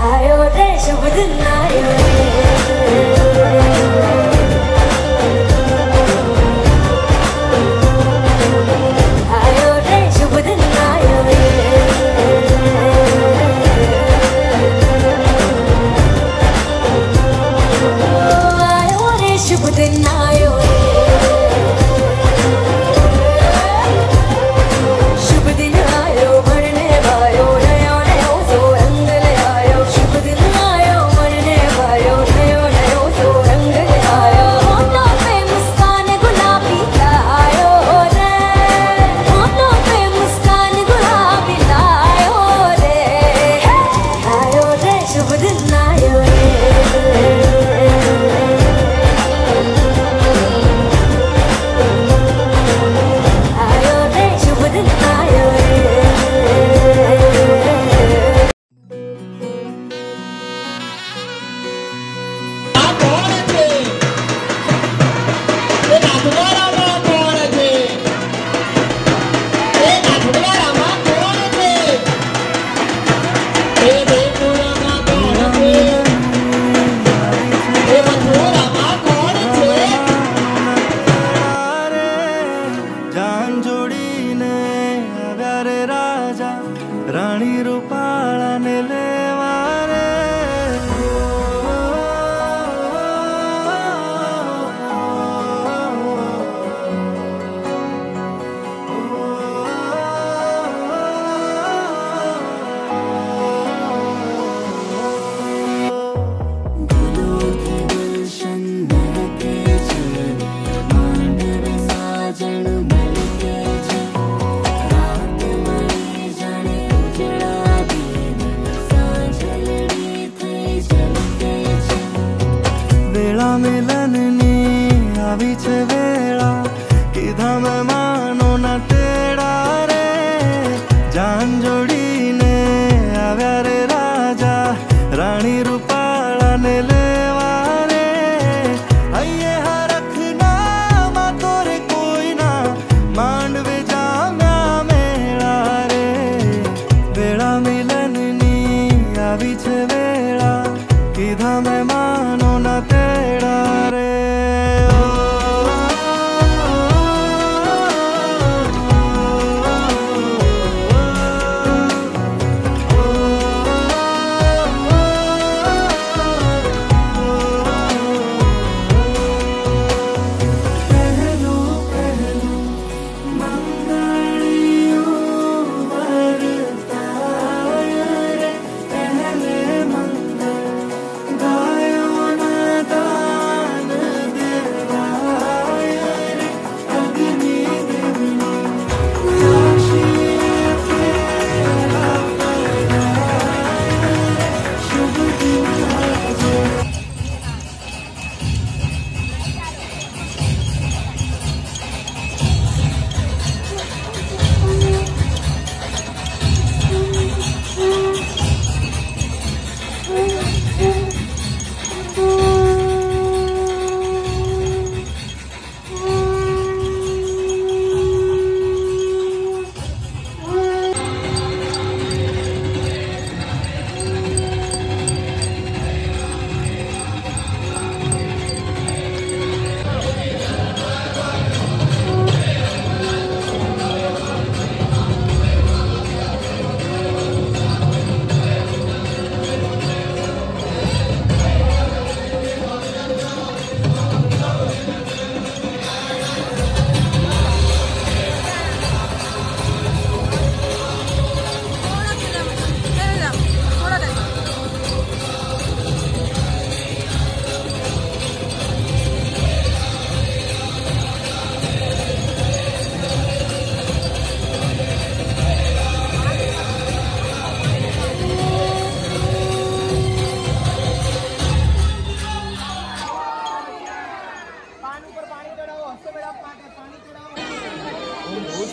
아요 대신 모든 나요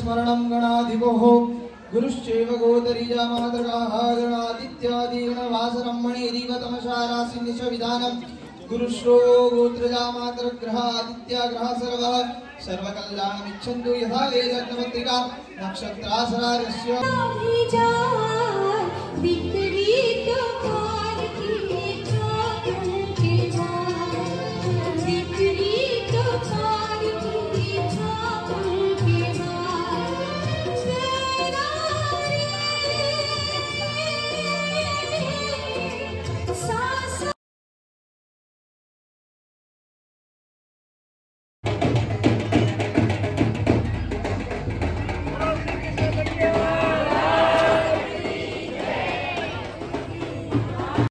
स्मरणं गणाधिपोः। गुरुश्चैव गोदरीजा मातृकाः गणादित्यादिगणवासरं मणिरीवतमशारासिनिशविधानं गुरुश्रो गोत्रजा मातृग्रह आदित्याग्रह सर्वः सर्वकल्याणमिच्छन्तु यथा वेदत्नपत्रिका नक्षत्रासरारस्य